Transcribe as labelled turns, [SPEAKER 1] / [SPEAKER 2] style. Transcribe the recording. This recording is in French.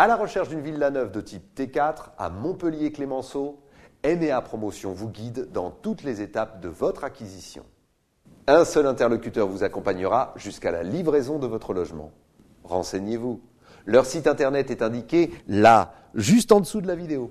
[SPEAKER 1] À la recherche d'une villa neuve de type T4 à Montpellier-Clémenceau, NEA Promotion vous guide dans toutes les étapes de votre acquisition. Un seul interlocuteur vous accompagnera jusqu'à la livraison de votre logement. Renseignez-vous. Leur site internet est indiqué là, juste en dessous de la vidéo.